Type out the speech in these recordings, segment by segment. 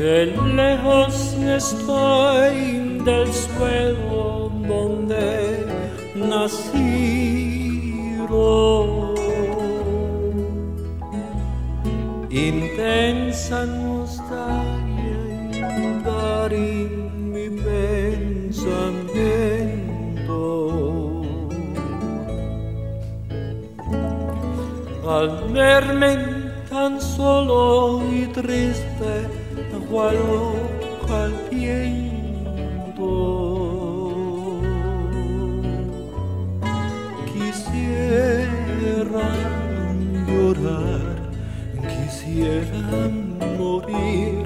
Que lejos estoy del suelo donde nací. Intensa nostalgia inundar en mi pensamiento. Al verme tan solo y triste, cual al. Quisiera llorar, quisiera morir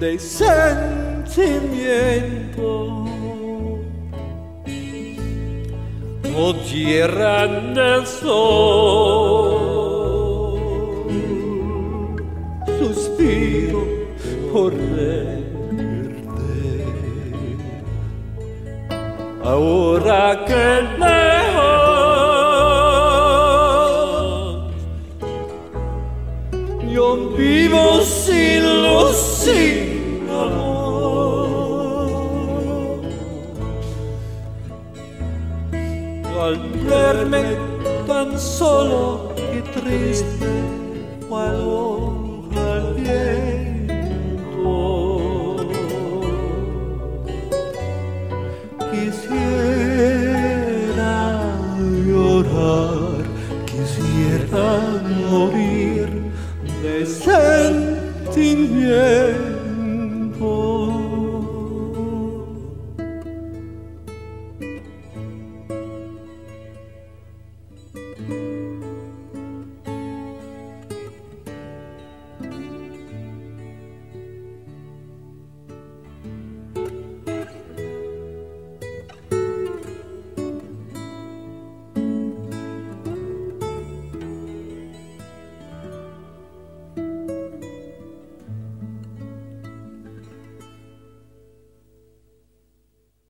de sentimiento. Oh tierra del sol, suspiro por verte. Ahora que lejos yo vivo sin luz, sin amor. Al verme tan solo y triste, cual Quisiera llorar, quisiera morir de sentimiento.